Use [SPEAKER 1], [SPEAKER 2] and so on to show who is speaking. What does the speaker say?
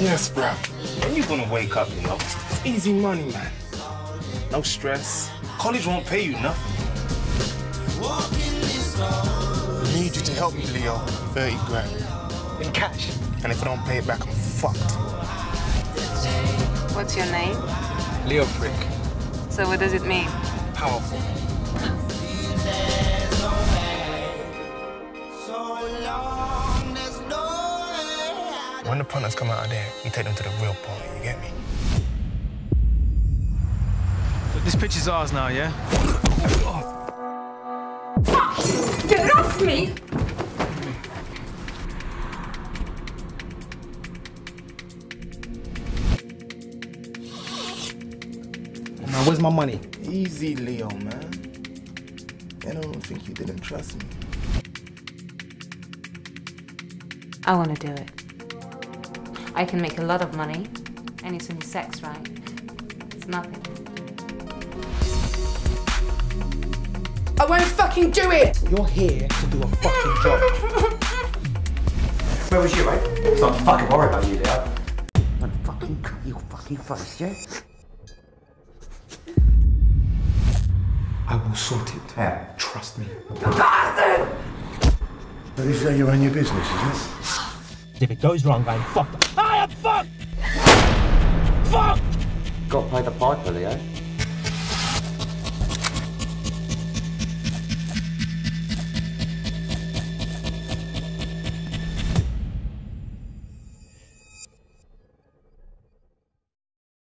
[SPEAKER 1] Yes, bro.
[SPEAKER 2] When you gonna wake up, you know?
[SPEAKER 1] It's easy money, man. No stress.
[SPEAKER 2] College won't pay you nothing.
[SPEAKER 1] I need you to help me, Leo. 30 grand.
[SPEAKER 3] In cash?
[SPEAKER 1] And if I don't pay it back, I'm fucked.
[SPEAKER 4] What's your name?
[SPEAKER 3] Leo Frick.
[SPEAKER 4] So what does it mean?
[SPEAKER 3] Powerful.
[SPEAKER 1] When the punters come out of there, we take them to the real party, you get me?
[SPEAKER 3] This pitch is ours now, yeah? Fuck!
[SPEAKER 4] Get off me!
[SPEAKER 3] Now, where's my money?
[SPEAKER 1] Easy, Leo, man. I don't think you didn't trust me.
[SPEAKER 4] I want to do it. I can make a lot of money, and it's only sex, right? It's nothing.
[SPEAKER 5] I won't fucking do it!
[SPEAKER 3] You're here to do a fucking job.
[SPEAKER 6] Where was you, mate? It's not fucking worry about you, Leo. I'm fucking cut your fucking face, yeah?
[SPEAKER 3] I will sort it.
[SPEAKER 6] Yeah.
[SPEAKER 3] Trust me.
[SPEAKER 5] Bastard!
[SPEAKER 7] So this is how you run your business, is it?
[SPEAKER 8] If it goes wrong, I'm fucked. I am fucked! Fucked!
[SPEAKER 6] Got to pay the piper, Leo.